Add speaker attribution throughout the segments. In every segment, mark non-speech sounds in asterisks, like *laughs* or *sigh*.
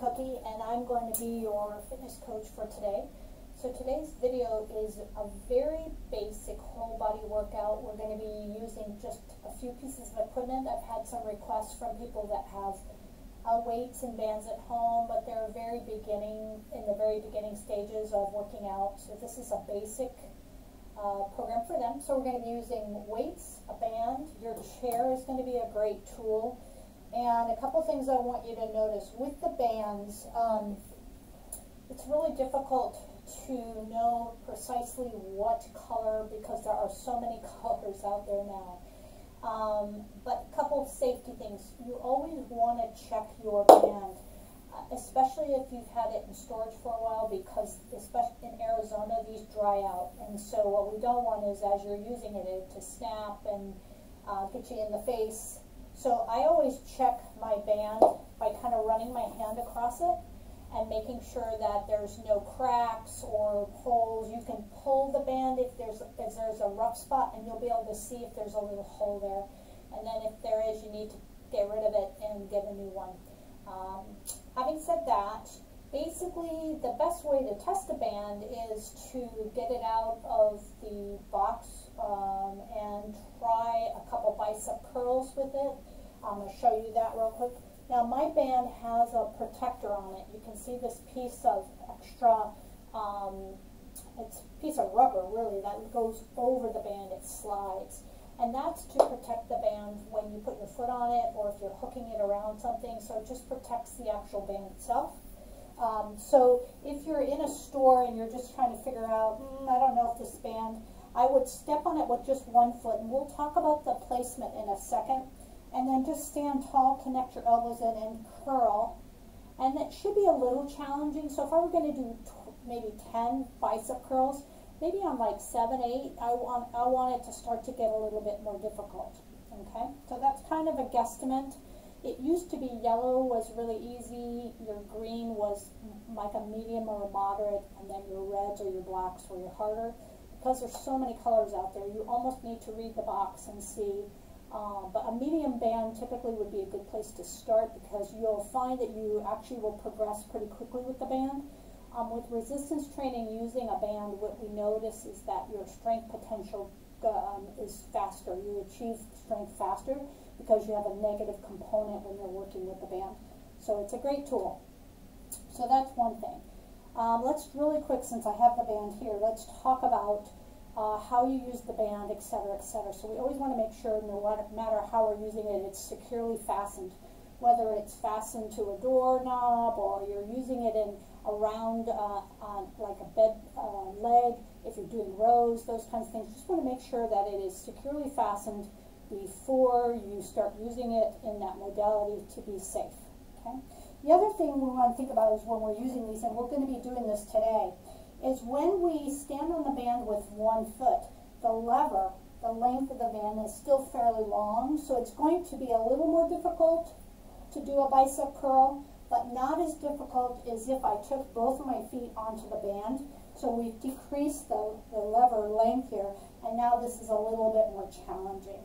Speaker 1: Cookie and I'm going to be your fitness coach for today. So today's video is a very basic whole body workout. We're going to be using just a few pieces of equipment. I've had some requests from people that have uh, weights and bands at home, but they're very beginning, in the very beginning stages of working out. So this is a basic uh, program for them. So we're going to be using weights, a band. Your chair is going to be a great tool. And a couple things I want you to notice. With the bands, um, it's really difficult to know precisely what color because there are so many *laughs* colors out there now. Um, but a couple safety things. You always want to check your band, uh, especially if you've had it in storage for a while because especially in Arizona, these dry out. And so what we don't want is as you're using it, it to snap and uh, get you in the face so I always check my band by kind of running my hand across it and making sure that there's no cracks or holes. You can pull the band if there's if there's a rough spot and you'll be able to see if there's a little hole there. And then if there is, you need to get rid of it and get a new one. Um, having said that, basically the best way to test a band is to get it out of the box um, and try a couple bicep curls with it I'm going to show you that real quick. Now my band has a protector on it. You can see this piece of extra, um, it's a piece of rubber really that goes over the band, it slides. And that's to protect the band when you put your foot on it or if you're hooking it around something. So it just protects the actual band itself. Um, so if you're in a store and you're just trying to figure out, mm, I don't know if this band, I would step on it with just one foot. And we'll talk about the placement in a second and then just stand tall, connect your elbows in and curl. And it should be a little challenging. So if I were going to do maybe 10 bicep curls, maybe on like 7, 8, I want, I want it to start to get a little bit more difficult. Okay, so that's kind of a guesstimate. It used to be yellow was really easy, your green was like a medium or a moderate, and then your reds or your blacks were your harder. Because there's so many colors out there, you almost need to read the box and see um, but a medium band typically would be a good place to start because you'll find that you actually will progress pretty quickly with the band. Um, with resistance training using a band, what we notice is that your strength potential um, is faster. You achieve strength faster because you have a negative component when you're working with the band. So it's a great tool. So that's one thing. Um, let's really quick, since I have the band here, let's talk about uh, how you use the band, etc., etc. So we always want to make sure, no matter how we're using it, it's securely fastened. Whether it's fastened to a doorknob or you're using it in around uh, on like a bed uh, leg, if you're doing rows, those kinds of things. Just want to make sure that it is securely fastened before you start using it in that modality to be safe. Okay. The other thing we want to think about is when we're using these, and we're going to be doing this today, is when we stand on the band with one foot, the lever, the length of the band is still fairly long, so it's going to be a little more difficult to do a bicep curl, but not as difficult as if I took both of my feet onto the band. So we've decreased the, the lever length here, and now this is a little bit more challenging.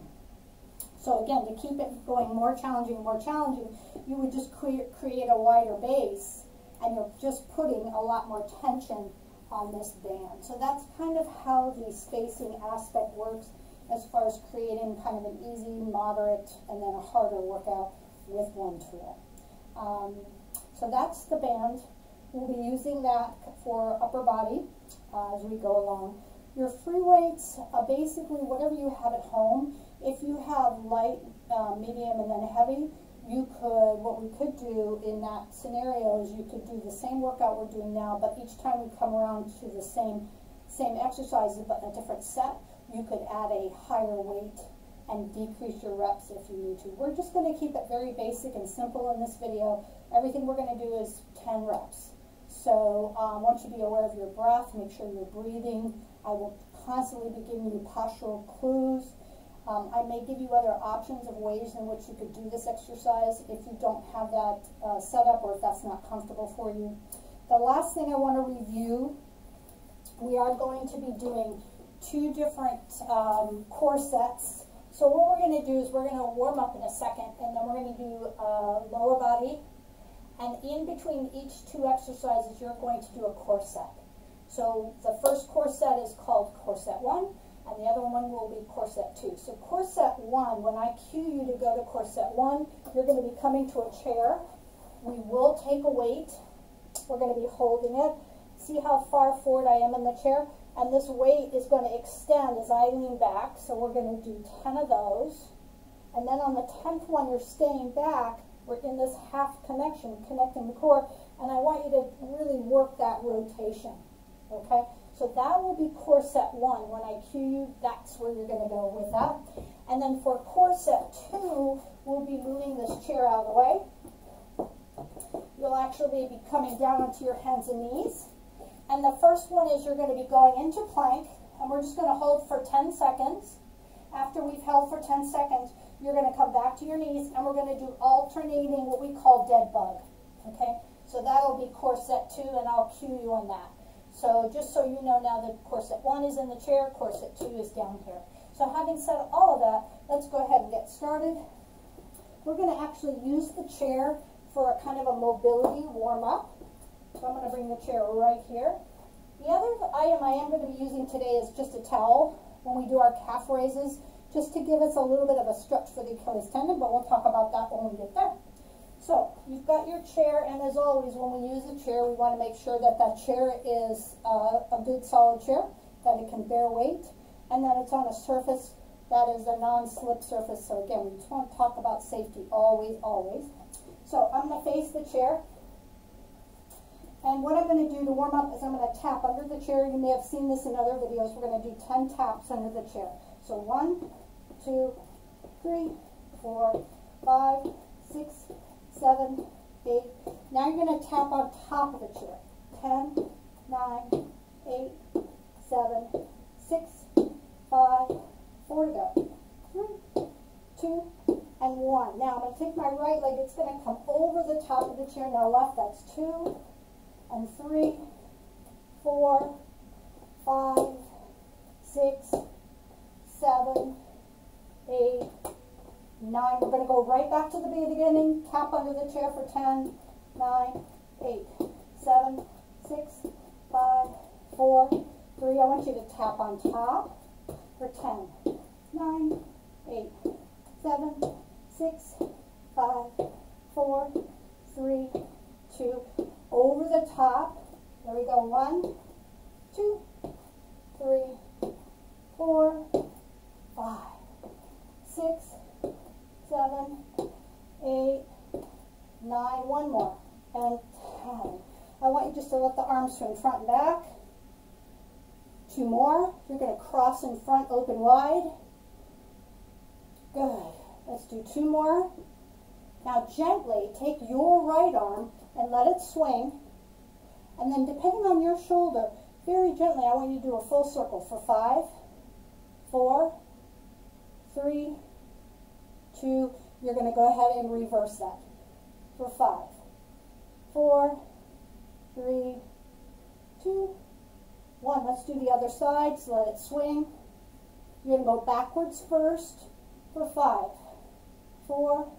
Speaker 1: So again, to keep it going more challenging, more challenging, you would just create, create a wider base, and you're just putting a lot more tension on this band. So that's kind of how the spacing aspect works as far as creating kind of an easy, moderate, and then a harder workout with one tool. Um, so that's the band. We'll be using that for upper body uh, as we go along. Your free weights, uh, basically whatever you have at home. If you have light, uh, medium, and then heavy, you could, what we could do in that scenario is you could do the same workout we're doing now, but each time we come around to the same, same exercises, but a different set, you could add a higher weight and decrease your reps if you need to. We're just going to keep it very basic and simple in this video. Everything we're going to do is 10 reps. So um, once you be aware of your breath, make sure you're breathing. I will constantly be giving you postural clues um, I may give you other options of ways in which you could do this exercise if you don't have that uh, set up or if that's not comfortable for you. The last thing I want to review, we are going to be doing two different um, core sets. So what we're going to do is we're going to warm up in a second and then we're going to do uh, lower body And in between each two exercises, you're going to do a core set. So the first core set is called core set one, one will be core set two. So core set one, when I cue you to go to core set one, you're going to be coming to a chair. We will take a weight. We're going to be holding it. See how far forward I am in the chair? And this weight is going to extend as I lean back. So we're going to do 10 of those. And then on the 10th one, you're staying back. We're in this half connection, connecting the core. And I want you to really work that rotation. Okay? So that will be core set one. When I cue you, that's where you're going to go with that. And then for core set two, we'll be moving this chair out of the way. You'll actually be coming down onto your hands and knees. And the first one is you're going to be going into plank, and we're just going to hold for 10 seconds. After we've held for 10 seconds, you're going to come back to your knees, and we're going to do alternating what we call dead bug. Okay? So that'll be core set two, and I'll cue you on that. So just so you know now that core set one is in the chair, core set two is down here. So having said all of that, let's go ahead and get started. We're going to actually use the chair for a kind of a mobility warm-up. So I'm going to bring the chair right here. The other item I am going to be using today is just a towel when we do our calf raises, just to give us a little bit of a stretch for the Achilles tendon, but we'll talk about that when we get there. So you've got your chair, and as always, when we use a chair, we want to make sure that that chair is uh, a good solid chair, that it can bear weight, and that it's on a surface that is a non-slip surface. So again, we just want to talk about safety always, always. So I'm going to face the chair. And what I'm going to do to warm up is I'm going to tap under the chair. You may have seen this in other videos. We're going to do 10 taps under the chair. So one, two, three, four, five, six, seven, eight. Now you're going to tap on top of the chair. Ten, nine, eight, seven, six, five, four to go. Three, two, and one. Now I'm going to take my right leg. It's going to come over the top of the chair. Now left, that's two, and three, four, five, six, seven, eight, nine. We're going to go right back to the beginning. Tap under the chair for 10, 9, 8, 7, 6, 5, 4, 3. I want you to tap on top for 10, 9, 8, 7, 6, 5, 4, 3, 2. Over the top. There we go. 1, 2, 3, 4, 5, 6, seven, eight, nine, one more, and ten. I want you just to let the arms swing front and back. Two more. You're going to cross in front, open wide. Good. Let's do two more. Now gently take your right arm and let it swing. And then depending on your shoulder, very gently, I want you to do a full circle for five, four, three, two, you're going to go ahead and reverse that for five, four, three, two, one. Let's do the other side, so let it swing. You're going to go backwards first for five, four,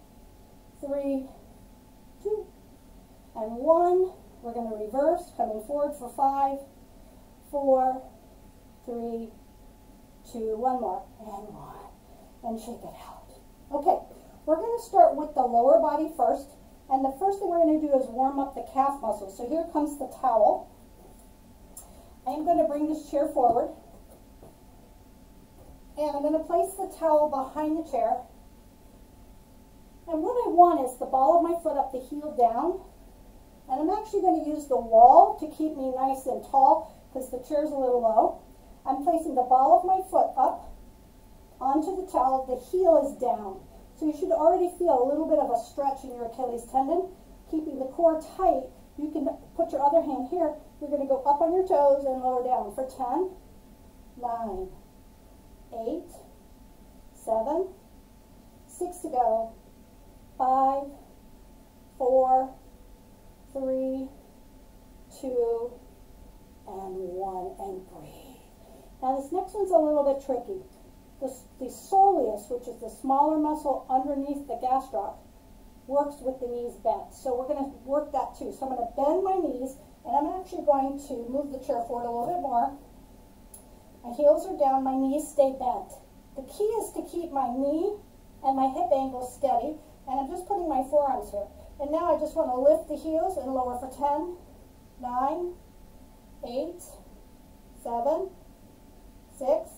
Speaker 1: three, two, and one. We're going to reverse, coming forward for five, four, three, two, one more, and one, and shake it out. Okay, we're going to start with the lower body first. And the first thing we're going to do is warm up the calf muscles. So here comes the towel. I'm going to bring this chair forward. And I'm going to place the towel behind the chair. And what I want is the ball of my foot up, the heel down. And I'm actually going to use the wall to keep me nice and tall because the chair's a little low. I'm placing the ball of my foot up onto the towel, the heel is down. So you should already feel a little bit of a stretch in your Achilles tendon. Keeping the core tight, you can put your other hand here. You're going to go up on your toes and lower down for 10, 9, 8, 7, 6 to go, 5, 4, 3, 2, and 1, and breathe. Now this next one's a little bit tricky. The, the soleus, which is the smaller muscle underneath the gastroc, works with the knees bent. So we're going to work that too. So I'm going to bend my knees and I'm actually going to move the chair forward a little bit more. My heels are down, my knees stay bent. The key is to keep my knee and my hip angle steady and I'm just putting my forearms here. And now I just want to lift the heels and lower for 10, 9, 8, 7, 6,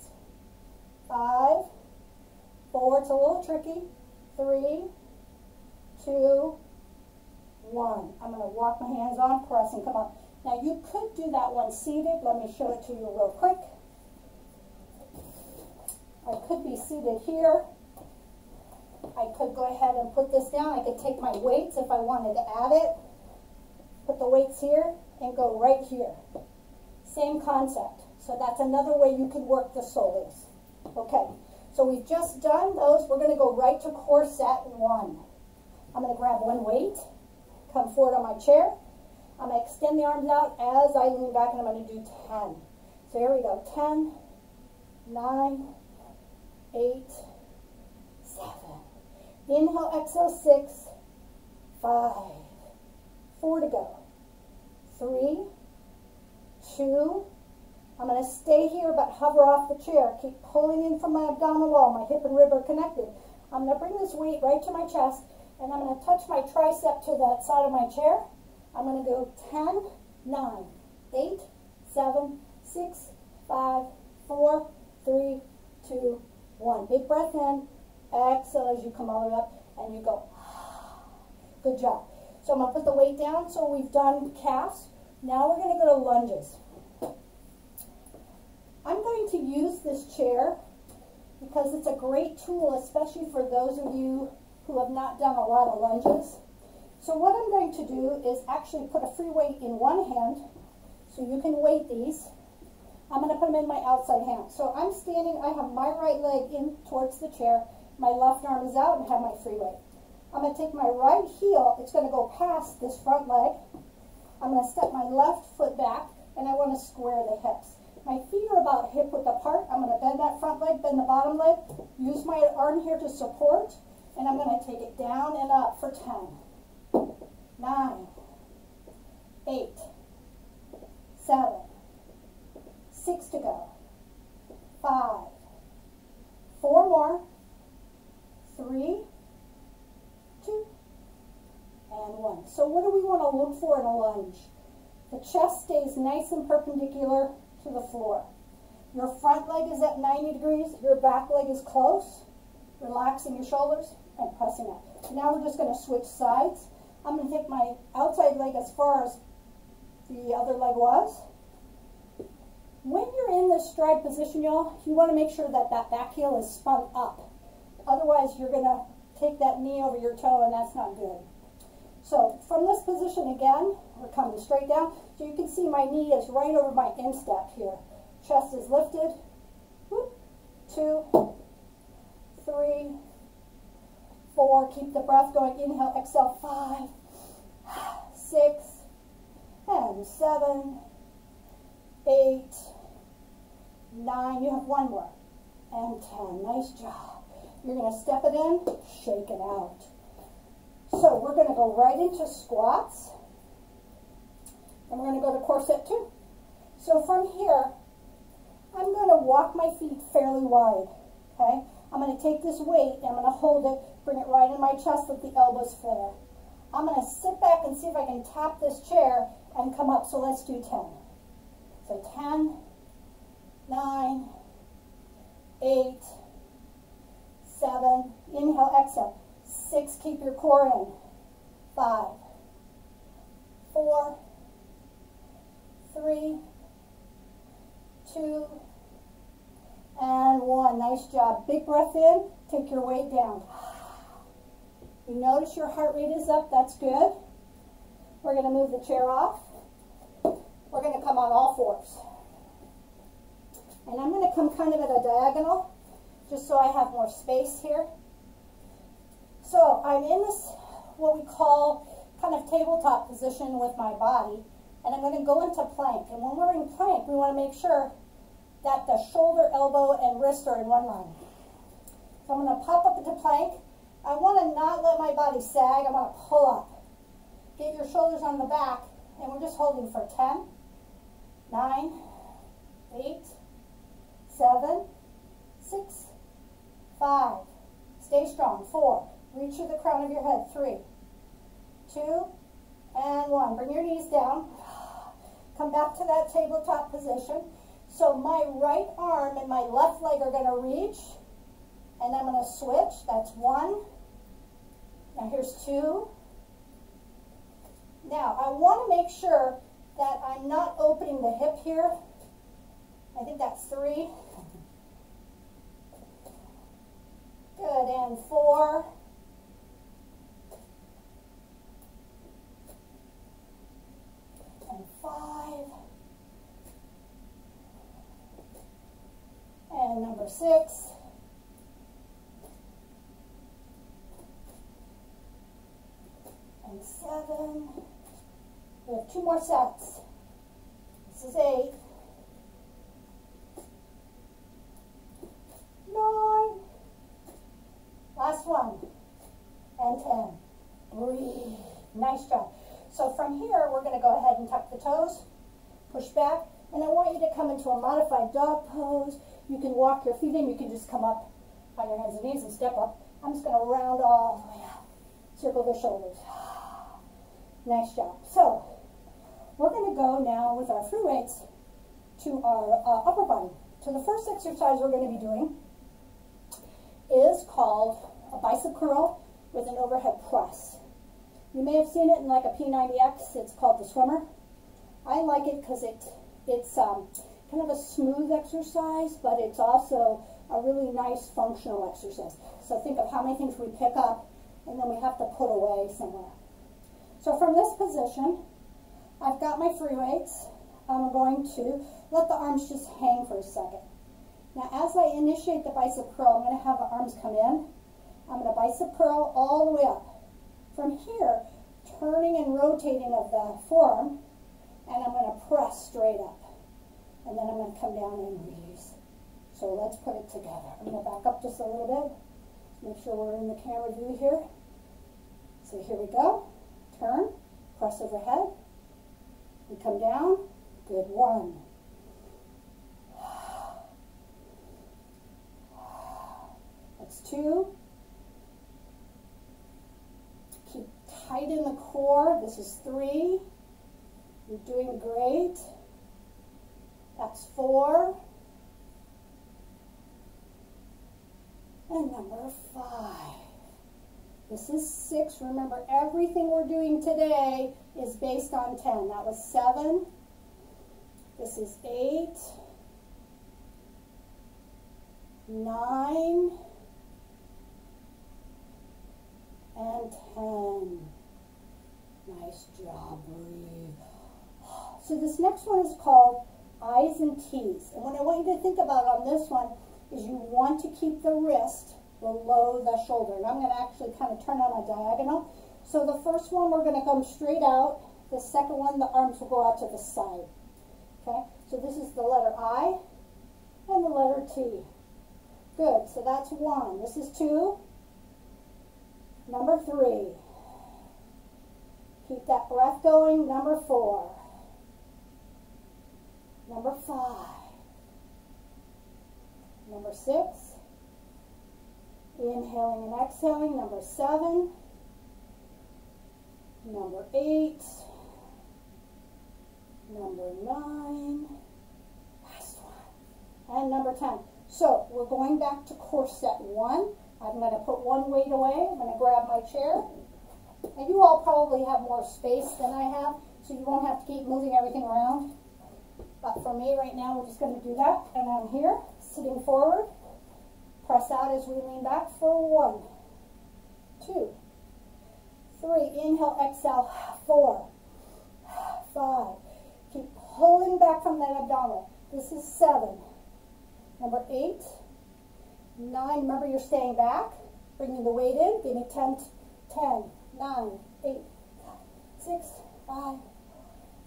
Speaker 1: 5, 4, it's a little tricky, three, two, one. I'm going to walk my hands on, pressing, come on. Now you could do that one seated. Let me show it to you real quick. I could be seated here. I could go ahead and put this down. I could take my weights if I wanted to add it. Put the weights here and go right here. Same concept. So that's another way you can work the shoulders. Okay, so we've just done those. We're going to go right to core one. I'm going to grab one weight, come forward on my chair. I'm going to extend the arms out as I lean back and I'm going to do 10. So here we go. 10, 9, 8, 7. Inhale, exhale, 6, 5, 4 to go. 3, 2, I'm going to stay here but hover off the chair. Keep pulling in from my abdominal wall. My hip and rib are connected. I'm going to bring this weight right to my chest and I'm going to touch my tricep to that side of my chair. I'm going to go 10, 9, 8, 7, 6, 5, 4, 3, 2, 1. Big breath in. Exhale as you come all the way up and you go. *sighs* Good job. So I'm going to put the weight down. So we've done calves. Now we're going to go to lunges. I'm going to use this chair because it's a great tool, especially for those of you who have not done a lot of lunges. So what I'm going to do is actually put a free weight in one hand, so you can weight these. I'm going to put them in my outside hand. So I'm standing, I have my right leg in towards the chair, my left arm is out and have my free weight. I'm going to take my right heel, it's going to go past this front leg. I'm going to step my left foot back and I want to square the hips. My feet are about hip width apart. I'm going to bend that front leg, bend the bottom leg, use my arm here to support, and I'm going to take it down and up for 10, 9, 8, 7, 6 to go, 5, 4 more, 3, 2, and 1. So what do we want to look for in a lunge? The chest stays nice and perpendicular to the floor. Your front leg is at 90 degrees, your back leg is close, relaxing your shoulders and pressing up. Now we're just going to switch sides. I'm going to take my outside leg as far as the other leg was. When you're in this stride position, y'all, you want to make sure that that back heel is spun up. Otherwise, you're going to take that knee over your toe, and that's not good. So from this position again, we're coming straight down. So you can see my knee is right over my instep here. Chest is lifted. Whoop. Two, three, four. Keep the breath going. Inhale, exhale. Five, six, and seven, eight, nine. You have one more. And ten. Nice job. You're going to step it in, shake it out. So we're going to go right into squats. And we're going to go to core set two. So from here, I'm going to walk my feet fairly wide. Okay? I'm going to take this weight and I'm going to hold it, bring it right in my chest, let the elbows flare. I'm going to sit back and see if I can tap this chair and come up. So let's do 10. So 10, 9, 8, 7, inhale, exhale. Six, keep your core in. Five, four, three, two, and one. Nice job. Big breath in. Take your weight down. You notice your heart rate is up. That's good. We're going to move the chair off. We're going to come on all fours. And I'm going to come kind of at a diagonal just so I have more space here. So I'm in this, what we call kind of tabletop position with my body, and I'm going to go into plank. And when we're in plank, we want to make sure that the shoulder, elbow, and wrist are in one line. So I'm going to pop up into plank. I want to not let my body sag. I want to pull up. Get your shoulders on the back, and we're just holding for 10, 9, 8, 7, 6, 5. Stay strong. 4. Reach to the crown of your head. 3, 2, and 1. Bring your knees down. Come back to that tabletop position. So my right arm and my left leg are going to reach, and I'm going to switch. That's one. Now here's two. Now I want to make sure that I'm not opening the hip here. I think that's three. Good, and four. And five. And number six. And seven. We have two more sets. This is eight. Nine. Last one. And ten. Breathe. Nice job. So from here, we're going to go ahead and tuck the toes, push back, and I want you to come into a modified dog pose. You can walk your feet in. You can just come up on your hands and knees and step up. I'm just going to round all the way up. Circle the shoulders. *sighs* Nice job. So we're going to go now with our free weights to our uh, upper body. So the first exercise we're going to be doing is called a bicep curl with an overhead press. You may have seen it in like a P90X. It's called the swimmer. I like it because it, it's um, kind of a smooth exercise, but it's also a really nice functional exercise. So think of how many things we pick up and then we have to put away somewhere. So from this position, I've got my free weights. I'm going to let the arms just hang for a second. Now as I initiate the bicep curl, I'm going to have the arms come in. I'm going to bicep curl all the way up. From here, turning and rotating of the forearm, and I'm going to press straight up. And then I'm going to come down and release. So let's put it together. I'm going to back up just a little bit. Make sure we're in the camera view here. So here we go. Turn, press overhead. We come down. Good one. That's two. Keep tight in the core. This is three. You're doing great. That's four. And number five. This is six. Remember, everything we're doing today is based on 10. That was seven. This is eight. Nine. And ten. Nice job, breathe. So this next one is called I's and T's. And what I want you to think about on this one is you want to keep the wrist below the shoulder. And I'm going to actually kind of turn on a diagonal. So the first one, we're going to come straight out. The second one, the arms will go out to the side. Okay, so this is the letter I and the letter T. Good, so that's one. This is two. Number three. Keep that breath going. Number four. Number five. Number six. Inhaling and exhaling. Number seven. Number eight. Number nine. Last one. And number 10. So we're going back to core set one. I'm going to put one weight away. I'm going to grab my chair. And you all probably have more space than I have, so you won't have to keep moving everything around. But for me right now, we're just going to do that. And I'm here, sitting forward. Press out as we lean back for one, two, three. Inhale, exhale, four, five. Keep pulling back from that abdominal. This is seven. Number eight, nine. Remember, you're staying back. Bringing the weight in. Give me 10, 10, nine, eight, six, five,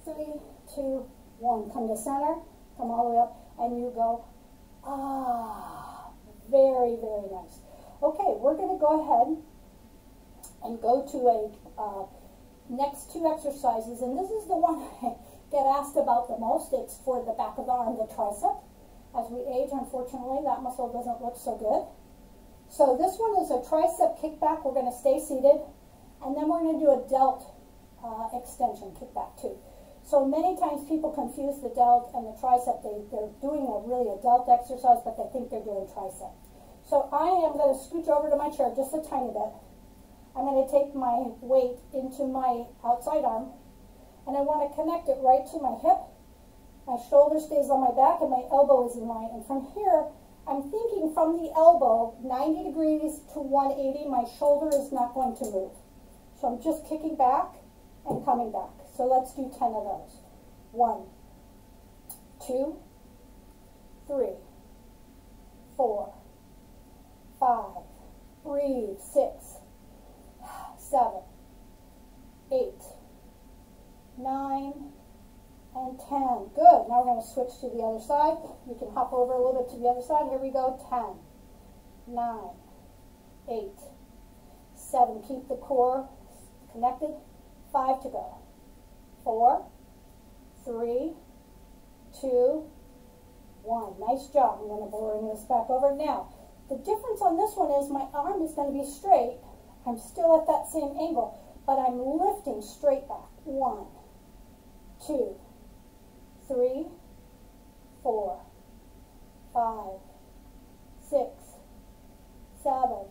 Speaker 1: three, two, one. Come to center, come all the way up, and you go, ah, very, very nice. Okay, we're going to go ahead and go to a uh, next two exercises, and this is the one *laughs* I get asked about the most. It's for the back of the arm, the tricep. As we age, unfortunately, that muscle doesn't look so good. So this one is a tricep kickback. We're going to stay seated, and then we're going to do a delt uh, extension kickback too. So many times people confuse the delt and the tricep. They, they're doing a really a delt exercise, but they think they're doing tricep. So I am going to scooch over to my chair just a tiny bit. I'm going to take my weight into my outside arm, and I want to connect it right to my hip. My shoulder stays on my back, and my elbow is in line. And from here, I'm thinking from the elbow, 90 degrees to 180, my shoulder is not going to move. So I'm just kicking back and coming back. So let's do 10 of those. One, two, three, four, five, breathe, six, seven, eight, nine, and 10. Good. Now we're going to switch to the other side. You can hop over a little bit to the other side. Here we go. 10, 9, 8, 7. Keep the core connected. 5 to go. 4, 3, 2, 1. Nice job. I'm going to bring this back over. Now, the difference on this one is my arm is going to be straight. I'm still at that same angle, but I'm lifting straight back. One, two, three, four, five, six, seven,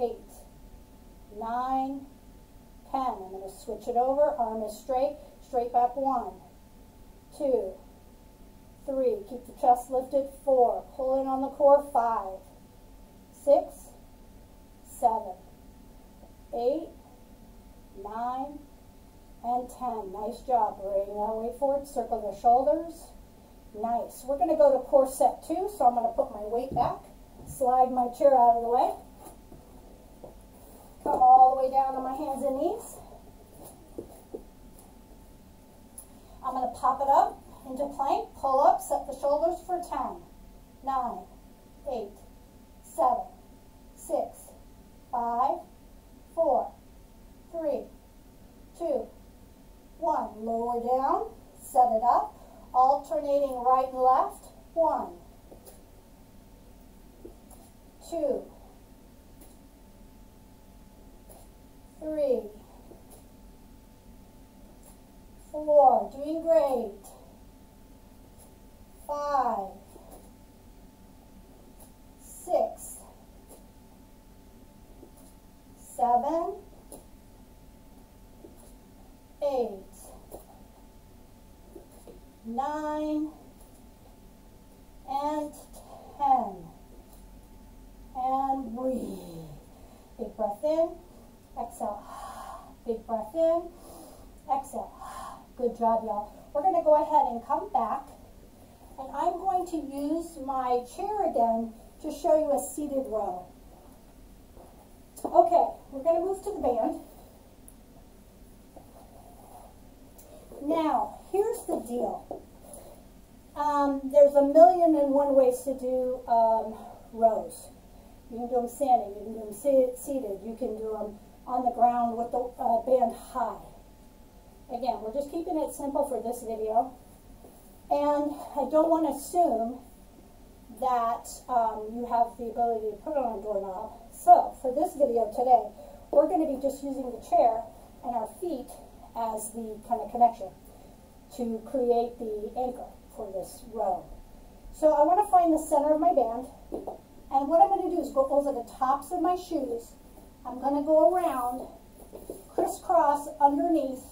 Speaker 1: eight, nine, ten. I'm going to switch it over. Arm is straight. Straight back. One, two, three. Keep the chest lifted. Four. Pull in on the core. Five, six, seven, eight, nine, and 10. Nice job. Bring that weight forward. Circle the shoulders. Nice. We're going to go to core set two, so I'm going to put my weight back. Slide my chair out of the way. Way down on my hands and knees. I'm going to pop it up into plank. Pull up. Set the shoulders for 10, 9, 8, 7, 6, 5, 4, 3, 2, one, lower down, set it up, alternating right and left. One, two, three, four, doing great. Five, six, seven, eight, nine, and 10. And breathe. Big breath in, exhale. *sighs* Big breath in, exhale. *sighs* Good job, y'all. We're going to go ahead and come back. And I'm going to use my chair again to show you a seated row. Okay, we're going to move to the band. Now, here's the deal. Um, there's a million and one ways to do um, rows. You can do them standing, you can do them seated, you can do them on the ground with the uh, band high. Again, we're just keeping it simple for this video. And I don't want to assume that um, you have the ability to put it on a doorknob. So, for this video today, we're going to be just using the chair and our feet as the kind of connection to create the anchor for this row. So I want to find the center of my band. And what I'm going to do is go over the tops of my shoes. I'm going to go around, crisscross underneath.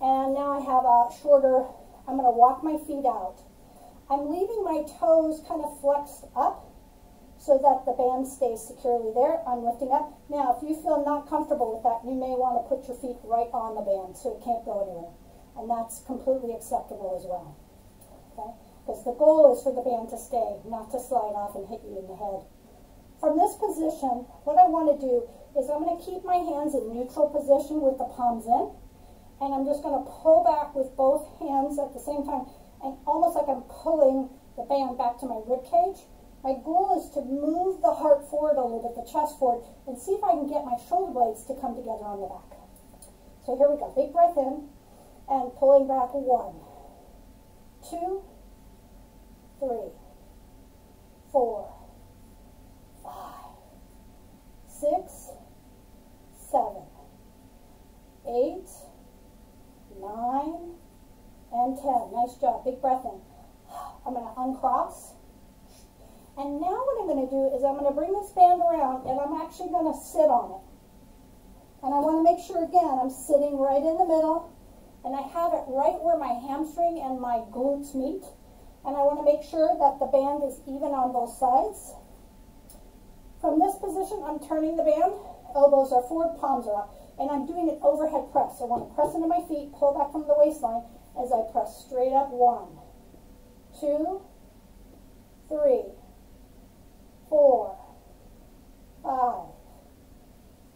Speaker 1: And now I have a shorter, I'm going to walk my feet out. I'm leaving my toes kind of flexed up so that the band stays securely there. I'm lifting up. Now, if you feel not comfortable with that, you may want to put your feet right on the band so it can't go anywhere. And that's completely acceptable as well. Okay? Because the goal is for the band to stay, not to slide off and hit you in the head. From this position, what I want to do is I'm going to keep my hands in neutral position with the palms in. And I'm just going to pull back with both hands at the same time and almost like I'm pulling the band back to my rib cage My goal is to move the heart forward a little bit, the chest forward, and see if I can get my shoulder blades to come together on the back. So here we go. Big breath in and pulling back one, two, three, four, five, six, seven, eight, nine, and ten. Nice job. Big breath in. *sighs* I'm going to uncross. And now what I'm going to do is I'm going to bring this band around and I'm actually going to sit on it. And I want to make sure, again, I'm sitting right in the middle and I have it right where my hamstring and my glutes meet. And I want to make sure that the band is even on both sides. From this position, I'm turning the band. Elbows are forward, palms are up. And I'm doing an overhead press. So I want to press into my feet, pull back from the waistline as I press straight up. One, two, three, four, five,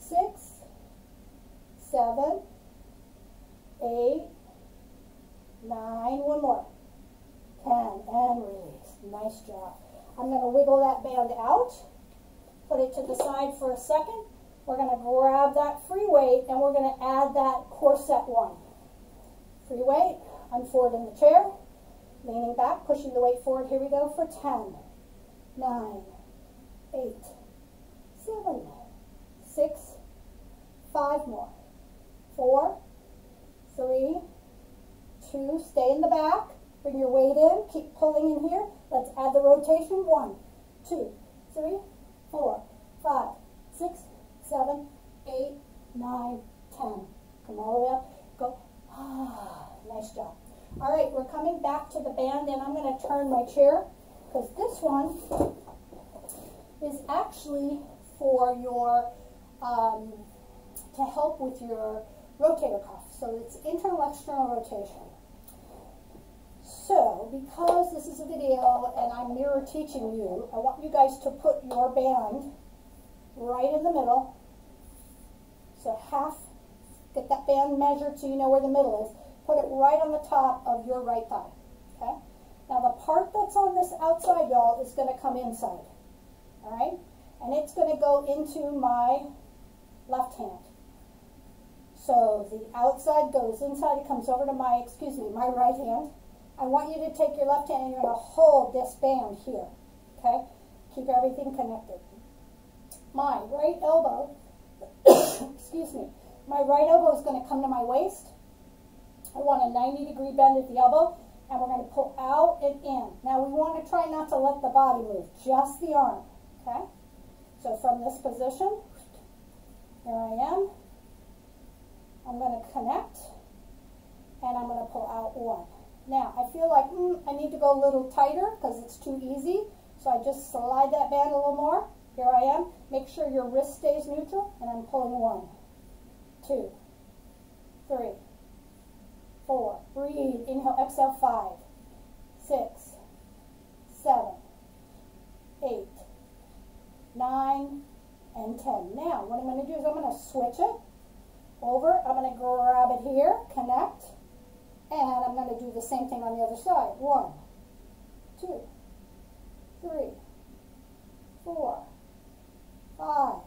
Speaker 1: six, seven, eight, nine, one more, ten, and release. Nice job. I'm going to wiggle that band out, put it to the side for a second. We're going to grab that free weight and we're going to add that core set one. Free weight, I'm forward in the chair, leaning back, pushing the weight forward. Here we go for 10, 9, 8, 7, 6, 5 more, 4, three, two, stay in the back, bring your weight in, keep pulling in here. Let's add the rotation. One, two, three, four, five, six, seven, eight, nine, ten. Come all the way up. Go. Ah, *sighs* nice job. All right, we're coming back to the band, and I'm going to turn my chair because this one is actually for your, um, to help with your rotator cuff. So it's internal external rotation. So, because this is a video and I'm mirror teaching you, I want you guys to put your band right in the middle. So half, get that band measured so you know where the middle is. Put it right on the top of your right thigh. Okay? Now the part that's on this outside, y'all, is going to come inside. All right? And it's going to go into my left hand. So the outside goes inside, it comes over to my, excuse me, my right hand. I want you to take your left hand and you're going to hold this band here, okay? Keep everything connected. My right elbow, *coughs* excuse me, my right elbow is going to come to my waist. I want a 90 degree bend at the elbow, and we're going to pull out and in. Now we want to try not to let the body move, just the arm, okay? So from this position, here I am, I'm going to connect and I'm going to pull out one. Now, I feel like mm, I need to go a little tighter because it's too easy. So I just slide that band a little more. Here I am. Make sure your wrist stays neutral and I'm pulling one, two, three, four. Breathe. Inhale, exhale, five, six, seven, eight, nine, and ten. Now, what I'm going to do is I'm going to switch it over. I'm going to grab it here, connect, and I'm going to do the same thing on the other side. One, two, three, four, five,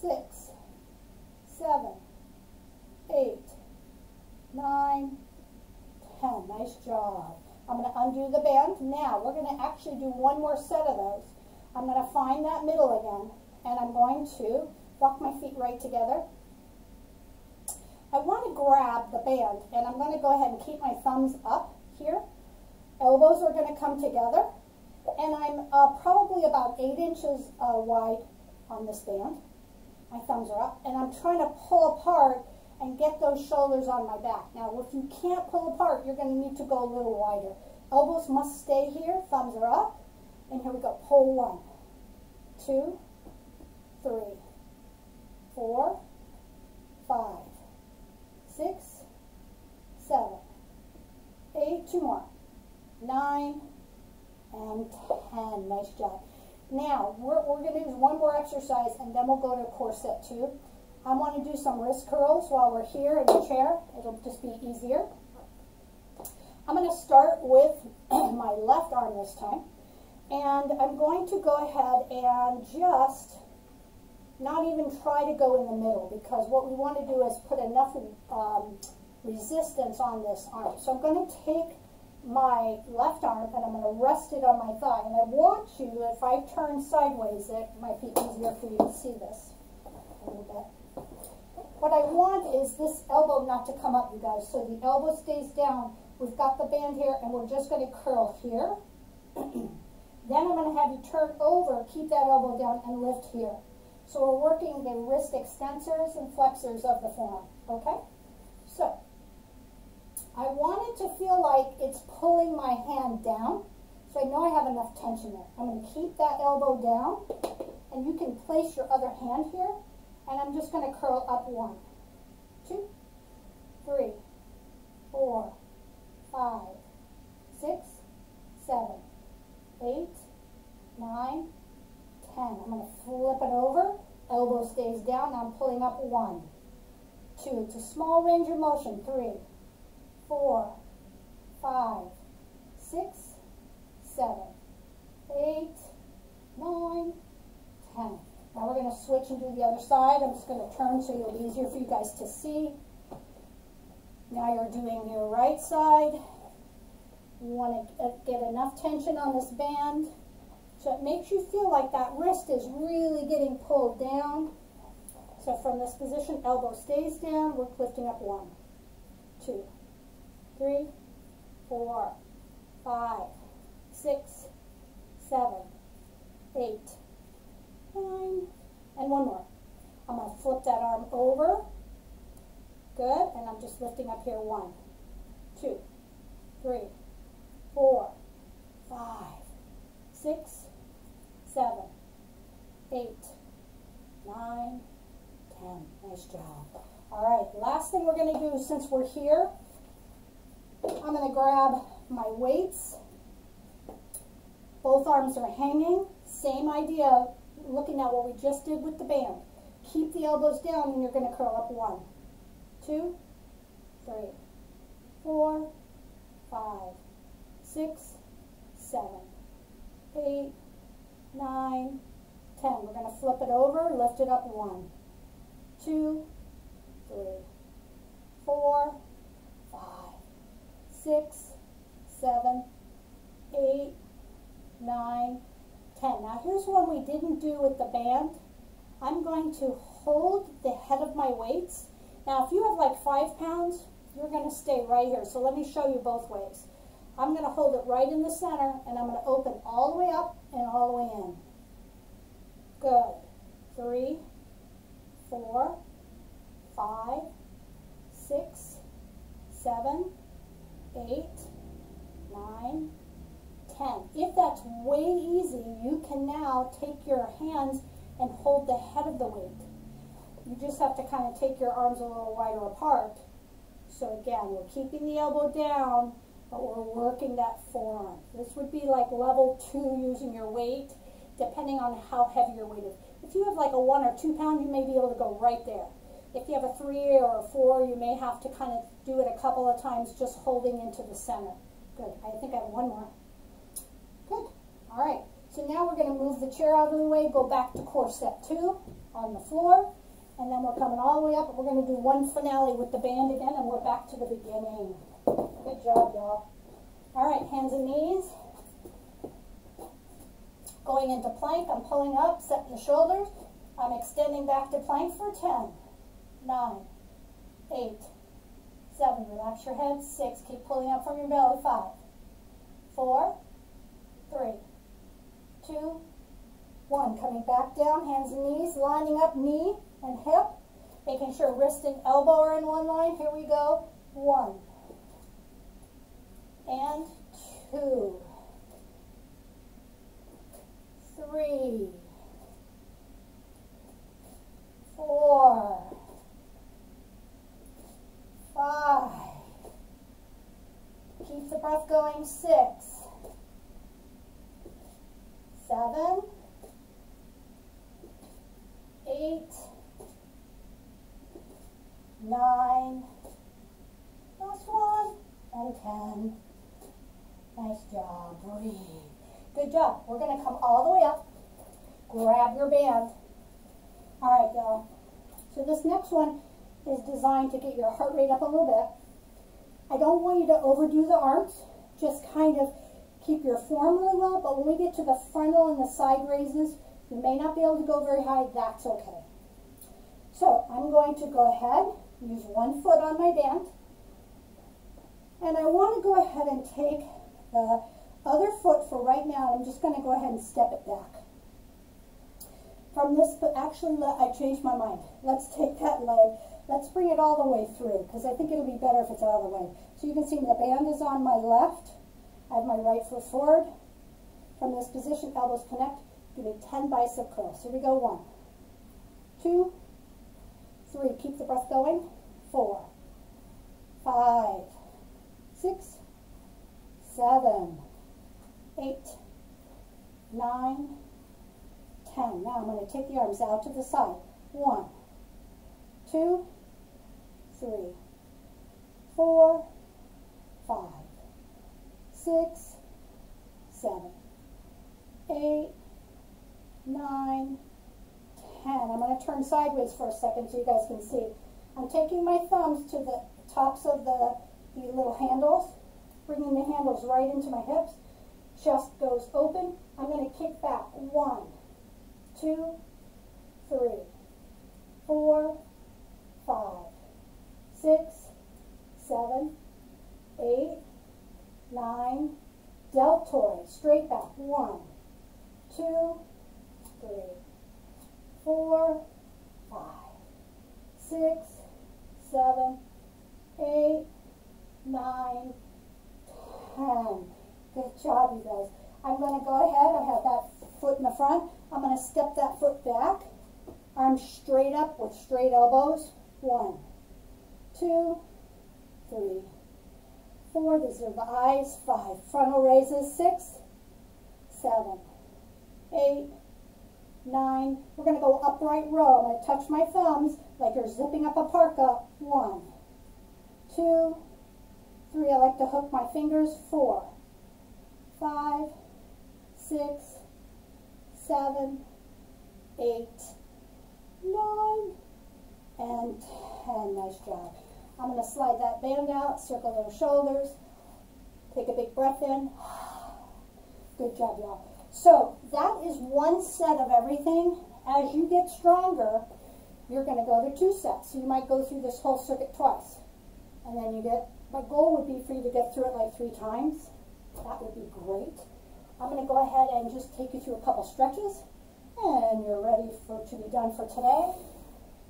Speaker 1: six, seven, eight, nine, ten. Nice job. I'm going to undo the band. Now, we're going to actually do one more set of those. I'm going to find that middle again, and I'm going to walk my feet right together. I want to grab the band and I'm going to go ahead and keep my thumbs up here. Elbows are going to come together and I'm uh, probably about 8 inches uh, wide on this band. My thumbs are up and I'm trying to pull apart and get those shoulders on my back. Now if you can't pull apart, you're going to need to go a little wider. Elbows must stay here, thumbs are up, and here we go. Pull one, two, three, four, five, six, seven, eight, two more, nine, and ten. Nice job. Now, we're, we're going to do one more exercise, and then we'll go to core set two. I want to do some wrist curls while we're here in the chair. It'll just be easier. I'm going to start with *clears throat* my left arm this time. And I'm going to go ahead and just not even try to go in the middle because what we want to do is put enough um, resistance on this arm. So I'm going to take my left arm and I'm going to rest it on my thigh. And I want you, if I turn sideways, it might be easier for you to see this a little bit. What I want is this elbow not to come up, you guys. So the elbow stays down. We've got the band here and we're just going to curl here. *clears throat* then I'm going to have you turn over, keep that elbow down and lift here. So we're working the wrist extensors and flexors of the forearm, okay? So I want it to feel like it's pulling my hand down. So I know I have enough tension there. I'm going to keep that elbow down. And you can place your other hand here. And I'm just going to curl up one, two, three, four, five, six, seven, eight, nine, ten. I'm going to flip it over. Elbow stays down. now I'm pulling up one, two. It's a small range of motion. Three, four, five, six, seven, eight, nine, ten. Now we're going to switch and do the other side. I'm just going to turn so it'll be easier for you guys to see. Now you're doing your right side. You want to get enough tension on this band so it makes you feel like that wrist is really getting pulled down. So from this position, elbow stays down. We're lifting up one, two, three, four, five, six, seven, eight, nine, and one more. I'm going to flip that arm over. Good. And I'm just lifting up here. One, two, three, four, five, six, seven, eight, nine, ten. Nice job. All right. Last thing we're going to do since we're here I'm going to grab my weights. Both arms are hanging. Same idea, looking at what we just did with the band. Keep the elbows down and you're going to curl up one, two, three, four, five, six, seven, eight, nine, ten. We're going to flip it over, lift it up one, two, three, four, six, seven, eight, nine, ten. Now here's one we didn't do with the band. I'm going to hold the head of my weights. Now if you have like five pounds, you're going to stay right here. So let me show you both ways. I'm going to hold it right in the center and I'm going to open all the way up and all the way in. Good. Three, four, five, six, seven, eight, nine, ten. If that's way easy, you can now take your hands and hold the head of the weight. You just have to kind of take your arms a little wider apart. So again, we're keeping the elbow down, but we're working that forearm. This would be like level two using your weight, depending on how heavy your weight is. If you have like a one or two pound, you may be able to go right there. If you have a three or a four, you may have to kind of do it a couple of times just holding into the center. Good. I think I have one more. Good. All right. So now we're going to move the chair out of the way, go back to core set two on the floor, and then we're coming all the way up. We're going to do one finale with the band again, and we're back to the beginning. Good job, y'all. All right, hands and knees. Going into plank, I'm pulling up, setting the shoulders. I'm extending back to plank for 10 nine, eight, seven, relax your head, six, keep pulling up from your belly, five, four, three, two, one. Coming back down, hands and knees, lining up knee and hip, making sure wrist and elbow are in one line. Here we go. One and two, three, four, five. Keep the breath going, six, seven, eight, nine, last one, and ten. Nice job, breathe. Good job. We're going to come all the way up. Grab your band. All right, y'all. So this next one is designed to get your heart rate up a little bit. I don't want you to overdo the arms. Just kind of keep your form really well, but when we get to the frontal and the side raises, you may not be able to go very high. That's okay. So I'm going to go ahead, use one foot on my band, and I want to go ahead and take the other foot for right now. I'm just going to go ahead and step it back. From this, but actually I changed my mind. Let's take that leg. Let's bring it all the way through because I think it'll be better if it's out of the way. So you can see the band is on my left. I have my right foot forward. From this position, elbows connect. Give me 10 bicep curls. Here we go. One, two, three. Keep the breath going. Four, five, six, seven, eight, nine, ten. Now I'm going to take the arms out to the side. One, two, three, four, five, six, seven, eight, nine, ten. I'm going to turn sideways for a second so you guys can see. I'm taking my thumbs to the tops of the, the little handles, bringing the handles right into my hips. Chest goes open. I'm going to kick back. One, two, three, four, five, six, seven, eight, nine, deltoid, straight back, one, two, three, four, five, six, seven, eight, nine, ten. Good job, you guys. I'm going to go ahead. I have that foot in the front. I'm going to step that foot back. Arms straight up with straight elbows. One, two, three, four. These are the eyes. Five. Frontal raises. Six, seven, eight, nine. We're going to go upright row. I'm going to touch my thumbs like you're zipping up a parka. One, two, three. I like to hook my fingers. Four, five, six, seven, eight, nine, and ten. Nice job. I'm going to slide that band out, circle those shoulders, take a big breath in. *sighs* Good job, y'all. So that is one set of everything. As you get stronger, you're going to go to two sets. So you might go through this whole circuit twice. And then you get, my goal would be for you to get through it like three times. That would be great. I'm going to go ahead and just take you through a couple stretches and you're ready for to be done for today.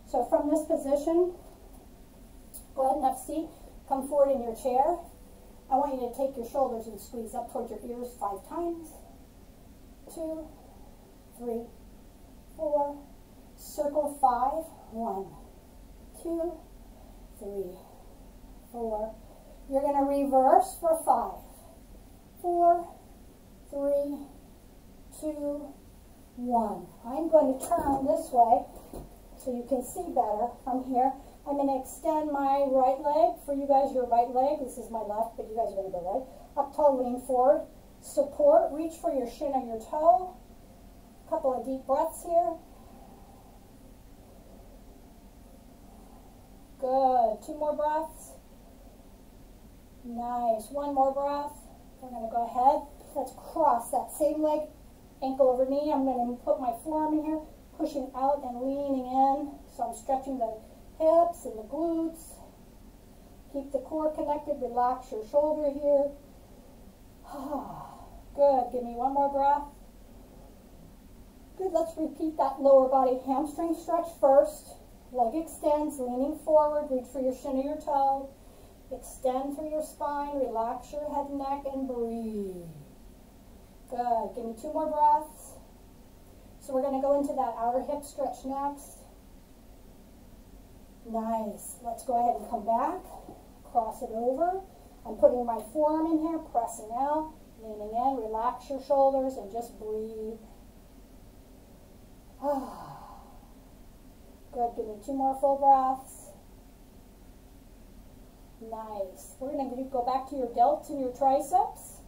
Speaker 1: So from this position, go ahead and a seat. Come forward in your chair. I want you to take your shoulders and squeeze up towards your ears five times. Two, three, four. Circle five. One, two, three, four. You're going to reverse for five, four, three, two, one. I'm going to turn this way so you can see better from here. I'm going to extend my right leg. For you guys, your right leg. This is my left, but you guys are going to go right. Up tall, lean forward. Support. Reach for your shin or your toe. A couple of deep breaths here. Good. Two more breaths. Nice. One more breath. We're going to go ahead. Let's cross that same leg, ankle over knee. I'm going to put my forearm in here, pushing out and leaning in. So I'm stretching the hips and the glutes. Keep the core connected. Relax your shoulder here. *sighs* Good. Give me one more breath. Good. Let's repeat that lower body hamstring stretch first. Leg extends, leaning forward. Reach for your shin or your toe. Extend through your spine. Relax your head and neck and breathe. Good. Give me two more breaths. So we're going to go into that outer hip stretch next. Nice. Let's go ahead and come back. Cross it over. I'm putting my forearm in here, pressing out, leaning in. Relax your shoulders and just breathe. Ah. Good. Give me two more full breaths. Nice. We're going to go back to your delts and your triceps.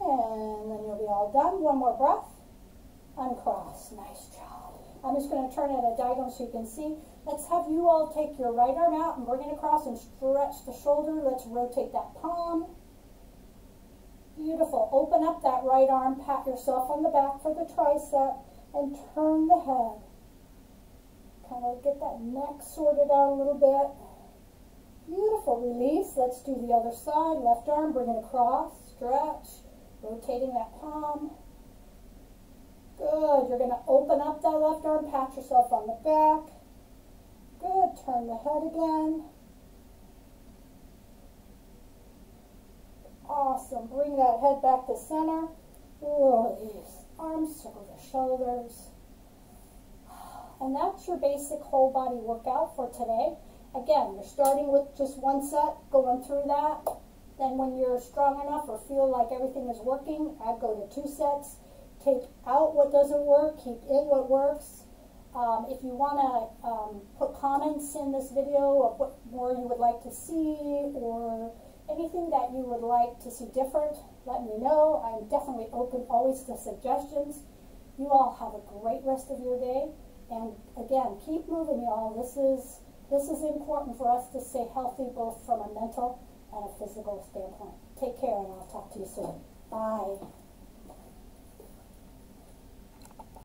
Speaker 1: And then you'll be all done. One more breath. Uncross. Nice job. I'm just going to turn it a diagonal so you can see. Let's have you all take your right arm out and bring it across and stretch the shoulder. Let's rotate that palm. Beautiful. Open up that right arm. Pat yourself on the back for the tricep and turn the head. Kind of get that neck sorted out a little bit. Beautiful. Release. Let's do the other side. Left arm, bring it across. Stretch. Rotating that palm. Good. You're going to open up that left arm. Pat yourself on the back. Good. Turn the head again. Awesome. Bring that head back to center. Release. Arms circle the shoulders. And that's your basic whole body workout for today. Again, you're starting with just one set, going through that. Then when you're strong enough or feel like everything is working, I'd go to two sets. Take out what doesn't work, keep in what works. Um, if you want to um, put comments in this video of what more you would like to see or anything that you would like to see different, let me know. I'm definitely open always to suggestions. You all have a great rest of your day. And again, keep moving, y'all. This is this is important for us to stay healthy both from a mental and a physical standpoint. Take care, and I'll talk to you soon. Bye.